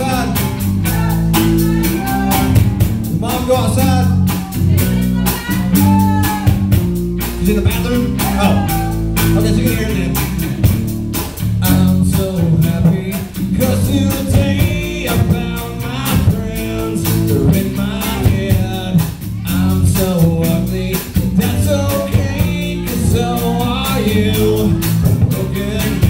outside. Mom go outside? She's in the bathroom? Oh. Okay, so you can hear it. I'm so happy, cause today I found my friends. They're in my head. I'm so ugly, that's so are you. I'm.